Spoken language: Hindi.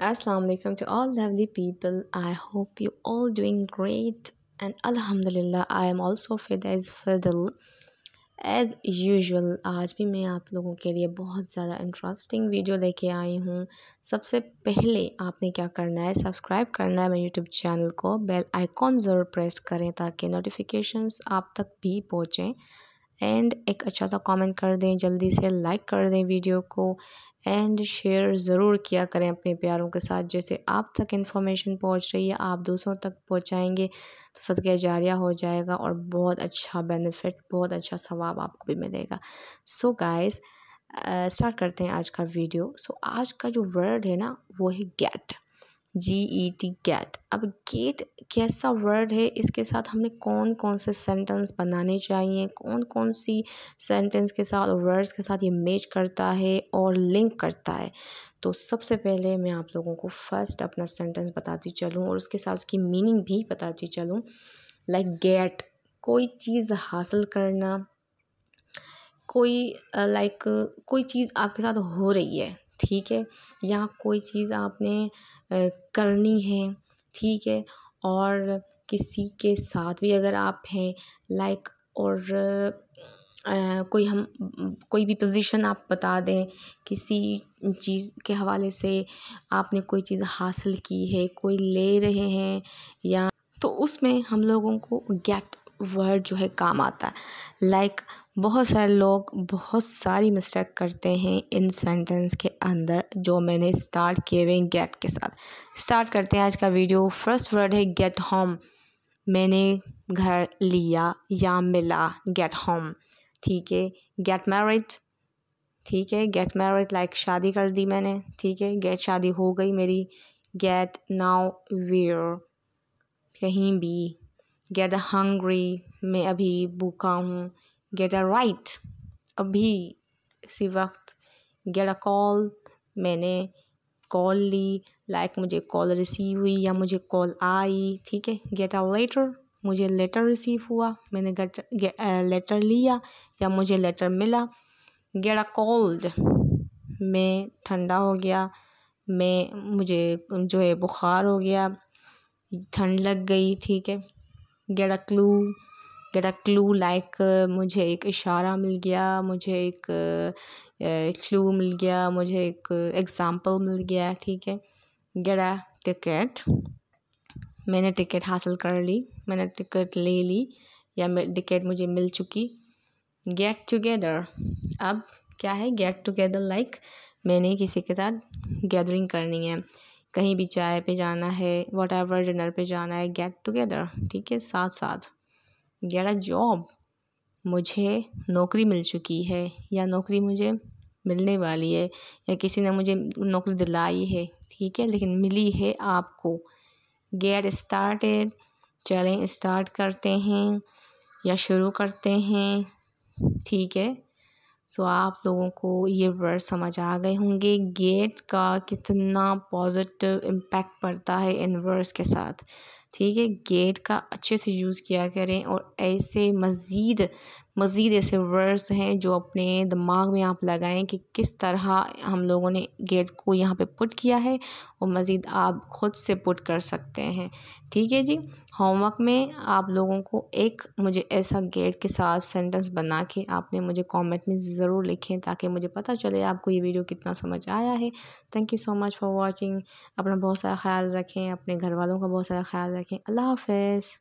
Assalamu alaikum to all lovely people. I hope you all doing great. And alhamdulillah, I am also fit as fiddle. As usual आज भी मैं आप लोगों के लिए बहुत ज़्यादा इंटरेस्टिंग वीडियो लेके आई हूँ सबसे पहले आपने क्या करना है सब्सक्राइब करना है मेरे यूट्यूब चैनल को बेल आइकॉन ज़रूर प्रेस करें ताकि नोटिफिकेशंस आप तक भी पहुँचें एंड एक अच्छा सा कमेंट कर दें जल्दी से लाइक कर दें वीडियो को एंड शेयर ज़रूर किया करें अपने प्यारों के साथ जैसे आप तक इन्फॉर्मेशन पहुँच रही है आप दूसरों तक पहुंचाएँगे तो सदक़ जारिया हो जाएगा और बहुत अच्छा बेनिफिट बहुत अच्छा सवाब आपको भी मिलेगा। सो गाइस स्टार्ट करते हैं आज का वीडियो। सो so, आज का जो वर्ड है ना वो है get G E T get अब गेट कैसा वर्ड है? इसके साथ हमें कौन कौन से सेंटेंस बनाने चाहिए? कौन कौन सी सेंटेंस के साथ वर्ड्स के साथ ये मैच करता है और लिंक करता है? तो सबसे पहले मैं आप लोगों को फ़र्स्ट अपना सेंटेंस बताती चलूँ और उसके साथ उसकी मीनिंग भी बताती चलूँ। लाइक गेट कोई चीज़ हासिल करना, कोई लाइक कोई चीज़ आपके साथ हो रही है ठीक है, या कोई चीज़ आपने करनी है, ठीक है, और किसी के साथ भी अगर आप हैं लाइक और कोई हम, कोई भी पोजीशन आप बता दें, किसी चीज़ के हवाले से आपने कोई चीज़ हासिल की है, कोई ले रहे हैं, या तो उसमें हम लोगों को गेट वर्ड जो है काम आता है। लाइक like, बहुत सारे लोग बहुत सारी मिस्टेक करते हैं इन सेंटेंस के अंदर जो मैंने स्टार्ट किए हुए गेट के साथ। स्टार्ट करते हैं आज का वीडियो फ़र्स्ट वर्ड है गेट होम मैंने घर लिया या मिला गेट होम ठीक है? गेट मैरिड ठीक है? गेट मैरिड लाइक शादी कर दी मैंने। ठीक है? गेट शादी हो गई मेरी। गेट नाउ वेयर कहीं भी। गेट अ हंग्री मैं अभी भूखा हूँ। गेट अ राइट अभी, इसी वक्त। गेट अ कॉल मैंने कॉल ली। लाइक like मुझे कॉल रिसीव हुई या मुझे कॉल आई, ठीक है? गेट अ लेटर मुझे लेटर रिसीव हुआ। मैंने गेट लेटर लिया या मुझे लेटर मिला। गेट अ कोल्ड मैं ठंडा हो गया। मैं, मुझे जो है बुखार हो गया। ठंड लग गई, ठीक है? Get a clue get a clue like मुझे एक इशारा मिल गया मुझे एक क्लू uh, मिल गया मुझे एक एग्ज़ाम्पल मिल गया ठीक है? गेट अ टिकट मैंने टिकट हासिल कर ली मैंने टिकट ले ली या टिकट मुझे मिल चुकी। गेट टुगेदर अब क्या है? गेट टुगेदर लाइक मैंने किसी के साथ गैदरिंग करनी है। कहीं भी चाय पे जाना है वट एवर डिनर पे जाना है गेट टुगेदर ठीक है? साथ साथ गेट अ जॉब मुझे नौकरी मिल चुकी है या नौकरी मुझे मिलने वाली है या किसी ने मुझे नौकरी दिलाई है, ठीक है? लेकिन मिली है आपको। गेट स्टार्टेड चलें स्टार्ट करते हैं या शुरू करते हैं, ठीक है? सो आप लोगों को ये वर्ड समझ आ गए होंगे, गेट का कितना पॉजिटिव इम्पैक्ट पड़ता है इन वर्ड्स के साथ। ठीक है गेट का अच्छे से यूज़ किया करें और ऐसे मज़ीद मज़ीद ऐसे वर्ड्स हैं जो अपने दिमाग में आप लगाएँ कि किस तरह हम लोगों ने गेट को यहाँ पे पुट किया है और मज़ीद आप ख़ुद से पुट कर सकते हैं। ठीक है जी होमवर्क में आप लोगों को एक मुझे ऐसा गेट के साथ सेंटेंस बना के आपने मुझे कमेंट में ज़रूर लिखें ताकि मुझे पता चले आपको ये वीडियो कितना समझ आया है। Thank you so much for watching अपना बहुत सारा ख्याल रखें, अपने घर वालों का बहुत सारा ख्याल रखें। working a lot face.